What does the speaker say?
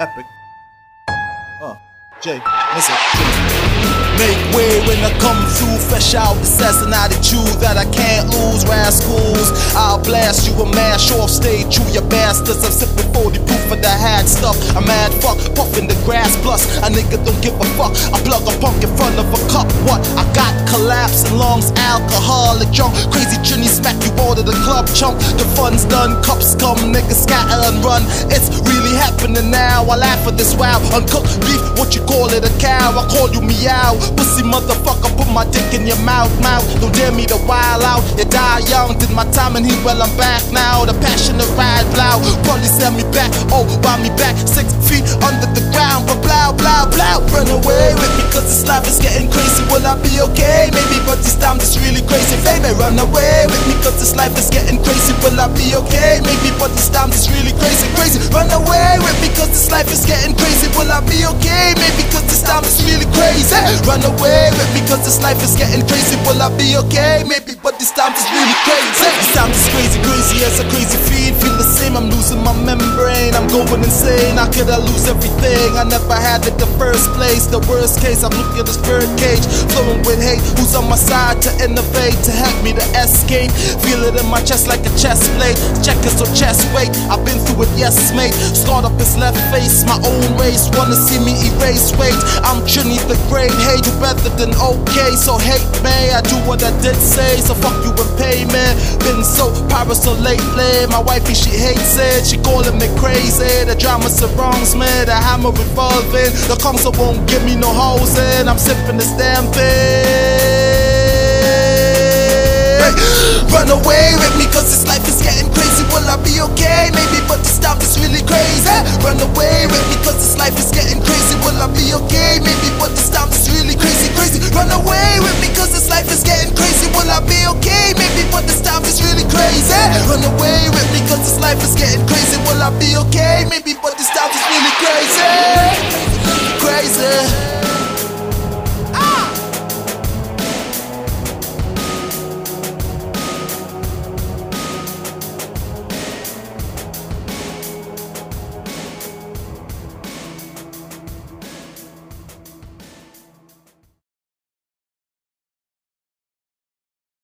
Epic. Uh, Jay, listen. Make way when I come through, fresh out assassinated you that I can't lose. Rascals, I'll blast you a mash off stage, you your bastards. I'm sipping 40 proof of the hat stuff. I'm mad fuck, puffing the grass plus. A nigga don't give a fuck. I plug a punk in front of a cup. What? I got collapsing lungs, alcoholic drunk. Crazy Trini smack you all to the club chunk. The fun's done, cups come, niggas scatter and run. It's really happening now. I laugh at this wow. Uncooked beef, what you call it, a cow? I call you meow. Pussy motherfucker, put my dick in your mouth, mouth. Don't dare me to wild out. You die young, did my time and he well, I'm back now. The passionate ride, blow. Probably send me back, oh, buy me back. Six feet under the ground, but blow, blow, blow. Run away Will I be okay? Maybe, but this time it's really crazy. Baby, run away with me, cause this life is getting crazy. Will I be okay? Maybe, but this time it's really crazy, crazy. Run away with me, cause this life is getting crazy. Will I be okay? Maybe, cause this time it's really crazy. Run away with me cause this life is getting crazy. Will I be okay? Maybe, but this time it's really crazy. This time it's crazy, crazy as a crazy feed. Feel the same, I'm losing my membrane. Going insane. How could I lose everything? I never had it the first place. The worst case, I'm looking at this bird cage, flowing with hate. Who's on my side to innovate, to help me to escape? Feel it in my chest like a chest plate. Checkers or chest weight. I've been through it, yes, mate. Scarred up his left face, my own race. Wanna see me erase weight. I'm Trini the Great, Hey, you better than okay. So hate me, I do what I did say. So fuck you and pay. Been so power so lately. My wifey, she hates it. She calling me crazy. The drama surrounds me. The hammer revolving. The console won't give me no hoes in. I'm sipping this damn thing. Run away with me, cause this life is getting crazy. Will I be okay? Maybe, but this time is really crazy. Run away with me, cause this life is getting crazy. Will I be okay? Maybe, but this time is really crazy, crazy. Run away with me, cause this life is getting crazy. Will I be okay? Maybe, but this time is really crazy. Run away with me, cause this life is getting crazy. Will I be okay? Maybe, but this